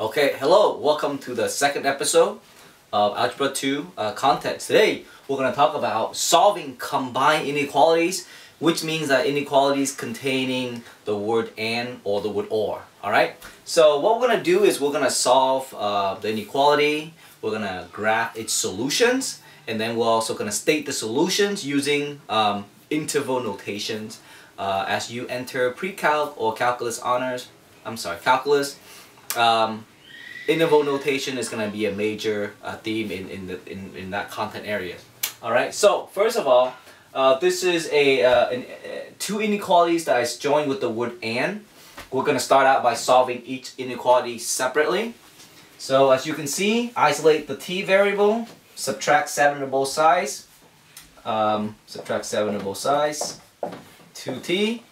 Okay, hello, welcome to the second episode of Algebra 2 uh, content. Today, we're going to talk about solving combined inequalities, which means that inequalities containing the word and or the word or. Alright, so what we're going to do is we're going to solve uh, the inequality, we're going to graph its solutions, and then we're also going to state the solutions using um, interval notations uh, as you enter pre-calc or calculus honors. I'm sorry, calculus um, interval notation is going to be a major uh, theme in, in, the, in, in that content area. Alright, so first of all, uh, this is a uh, an, uh, two inequalities that is joined with the word and. We're going to start out by solving each inequality separately. So as you can see, isolate the t variable, subtract 7 to both sides, um, subtract 7 to both sides, 2t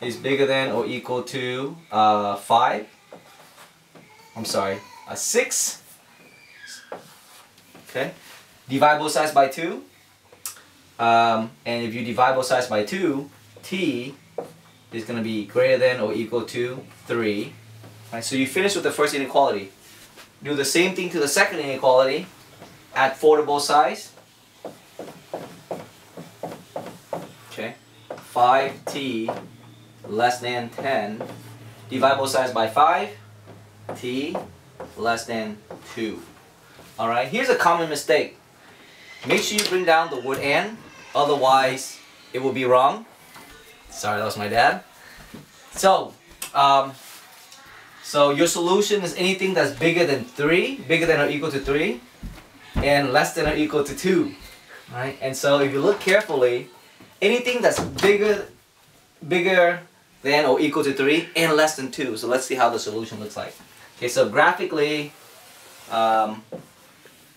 is bigger than or equal to uh, 5 I'm sorry, a 6. Okay. Divide both sides by 2. Um, and if you divide both sides by 2, t is going to be greater than or equal to 3. Right, so you finish with the first inequality. Do the same thing to the second inequality. Add 4 to both sides. Okay. 5t less than 10. Divide both sides by 5 t less than 2. Alright, here's a common mistake. Make sure you bring down the word and, otherwise it will be wrong. Sorry, that was my dad. So, um, so your solution is anything that's bigger than 3, bigger than or equal to 3, and less than or equal to 2. Right? And so if you look carefully, anything that's bigger, bigger than or equal to 3 and less than 2. So let's see how the solution looks like. Okay, so graphically, um,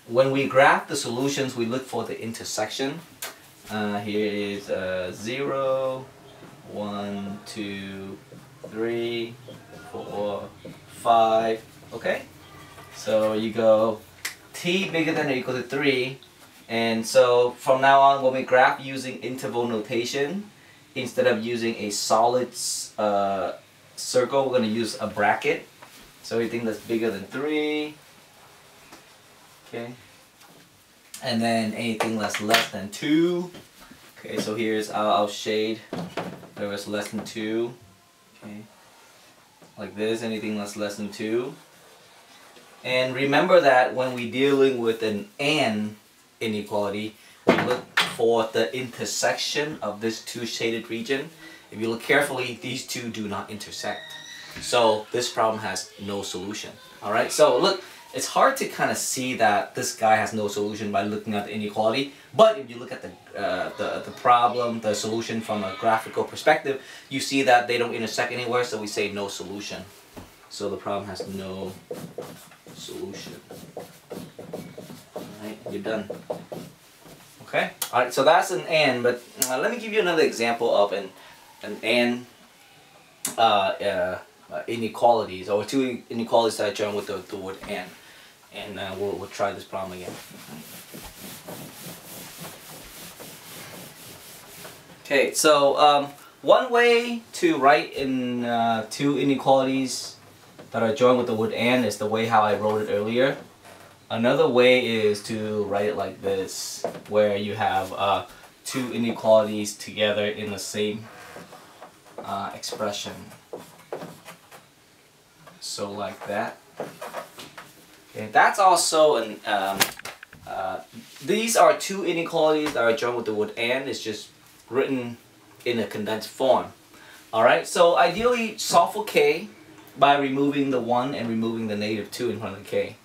when we graph the solutions, we look for the intersection. Uh, here is uh, 0, 1, 2, 3, 4, 5, okay? So you go t bigger than or equal to 3, and so from now on when we graph using interval notation, instead of using a solid uh, circle, we're going to use a bracket. So anything that's bigger than 3. Okay. And then anything that's less than 2. Okay, so here's, I'll, shade where it's less than 2. Okay. Like this, anything that's less than 2. And remember that when we're dealing with an AND inequality, we look for the intersection of this two shaded region. If you look carefully, these two do not intersect. So this problem has no solution. Alright, so look, it's hard to kind of see that this guy has no solution by looking at the inequality. But if you look at the, uh, the, the problem, the solution from a graphical perspective, you see that they don't intersect anywhere, so we say no solution. So the problem has no solution. Alright, you're done. Okay? Alright, so that's an AND, but uh, let me give you another example of an, an AND uh, uh, uh, inequalities or two inequalities that I join with the, the word and. And uh, we'll, we'll try this problem again. Okay, so um, one way to write in uh, two inequalities that are joined with the word and is the way how I wrote it earlier. Another way is to write it like this, where you have uh, two inequalities together in the same uh, expression. So like that. Okay, that's also an, um, uh, these are two inequalities that are joined with the word and. It's just written in a condensed form. Alright, so ideally solve for k by removing the 1 and removing the negative 2 in front of the k.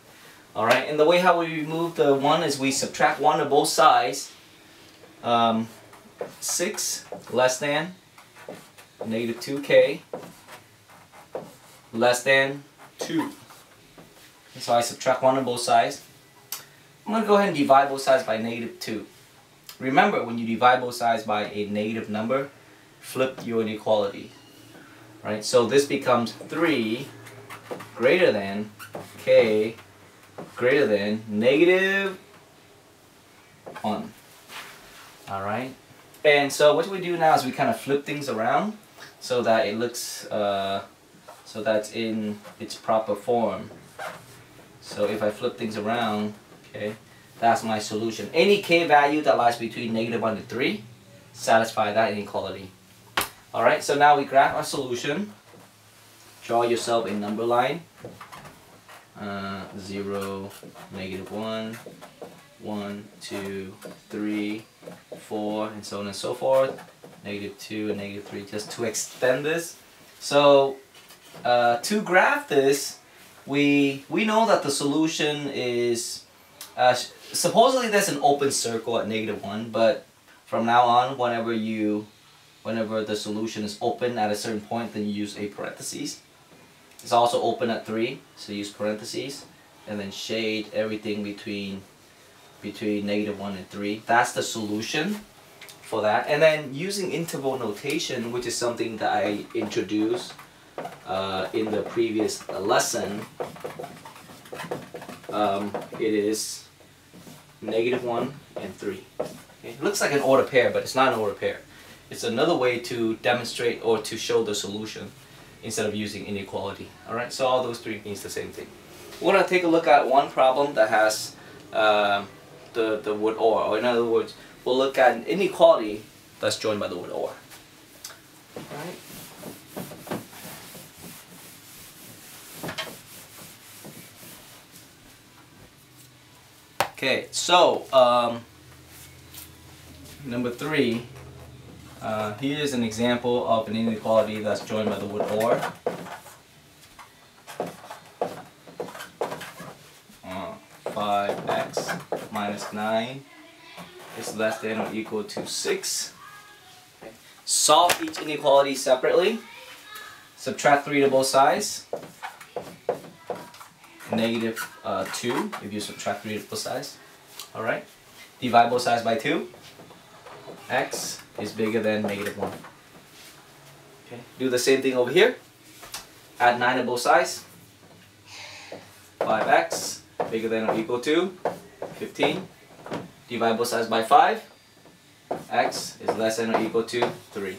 Alright, and the way how we remove the 1 is we subtract 1 to both sides. Um, 6 less than negative 2k less than 2. So I subtract 1 on both sides. I'm going to go ahead and divide both sides by negative 2. Remember, when you divide both sides by a negative number, flip your inequality. Right? So this becomes 3 greater than k greater than negative 1. Alright? And so what we do now is we kind of flip things around so that it looks uh, so that's in its proper form. So if I flip things around, okay, that's my solution. Any k value that lies between negative 1 to 3, satisfy that inequality. Alright, so now we graph our solution. Draw yourself a number line. Uh, 0, negative 1, 1, 2, 3, 4, and so on and so forth. Negative 2 and negative 3, just to extend this. So, uh, to graph this, we, we know that the solution is, uh, supposedly there's an open circle at negative 1, but from now on, whenever you, whenever the solution is open at a certain point, then you use a parentheses. It's also open at 3, so use parentheses, and then shade everything between between negative 1 and 3. That's the solution for that. And then using interval notation, which is something that I introduced uh, in the previous lesson, um, it is negative 1 and 3. Okay? It looks like an order pair, but it's not an order pair. It's another way to demonstrate or to show the solution instead of using inequality. Alright, so all those three means the same thing. We're going to take a look at one problem that has uh, the, the word or, or in other words, we'll look at an inequality that's joined by the word or. Alright. Okay, so um, number three, uh, here's an example of an inequality that's joined by the word or. Uh, 5x minus 9 is less than or equal to 6. Okay. Solve each inequality separately. Subtract 3 to both sides negative, uh, 2 if you subtract 3 to both sides. Alright? Divide both sides by 2. X is bigger than negative 1. Okay. Do the same thing over here. Add 9 to both sides. 5x bigger than or equal to 15. Divide both sides by 5. x is less than or equal to 3.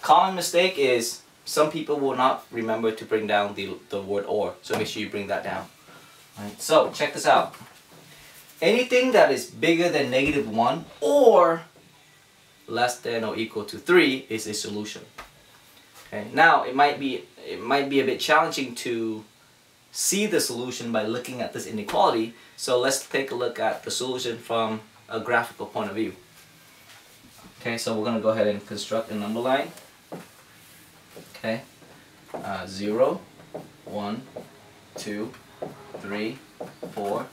Common mistake is some people will not remember to bring down the, the word or, so make sure you bring that down. Right. So check this out. Anything that is bigger than negative 1 or less than or equal to 3 is a solution. Okay. Now it might be it might be a bit challenging to see the solution by looking at this inequality. So let's take a look at the solution from a graphical point of view. Okay, so we're going to go ahead and construct a number line okay uh, 0 1 2 3 4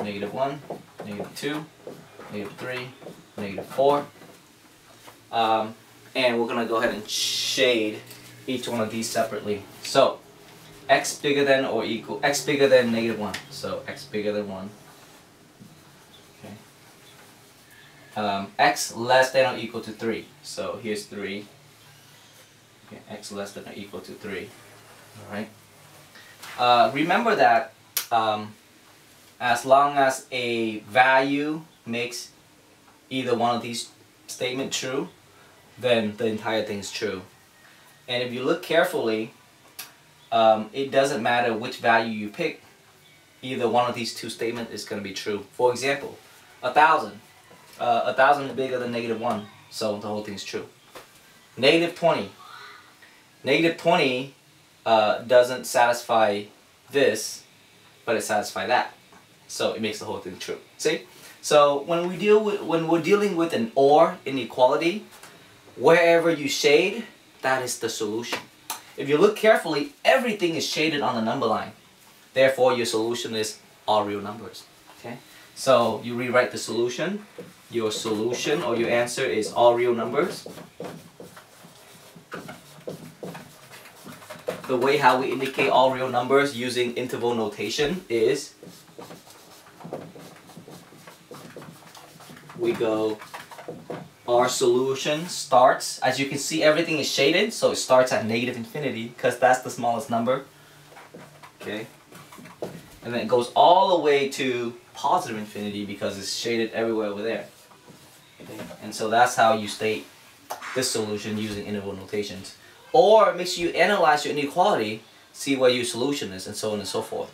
negative 1 negative 2 negative 3 negative 4 um, and we're gonna go ahead and shade each one of these separately. So x bigger than or equal x bigger than negative 1 so x bigger than 1 okay. Um, x less than or equal to 3 so here's 3 okay, x less than or equal to 3. Alright. Uh, remember that um, as long as a value makes either one of these statement true, then the entire thing is true. And if you look carefully, um, it doesn't matter which value you pick, either one of these two statements is going to be true. For example, a thousand. Uh, a thousand is bigger than negative one, so the whole thing is true. Negative 20 Negative 20 uh, doesn't satisfy this, but it satisfies that. So it makes the whole thing true. See? So when we deal with when we're dealing with an OR inequality, wherever you shade, that is the solution. If you look carefully, everything is shaded on the number line. Therefore, your solution is all real numbers. Okay? So you rewrite the solution. Your solution or your answer is all real numbers. the way how we indicate all real numbers using interval notation is we go our solution starts as you can see everything is shaded so it starts at negative infinity because that's the smallest number okay and then it goes all the way to positive infinity because it's shaded everywhere over there okay. and so that's how you state this solution using interval notations or make sure you analyze your inequality, see what your solution is, and so on and so forth.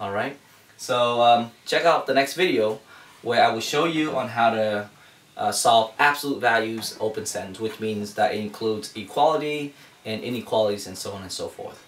Alright? So um, check out the next video where I will show you on how to uh, solve absolute values open sentence, which means that it includes equality and inequalities and so on and so forth.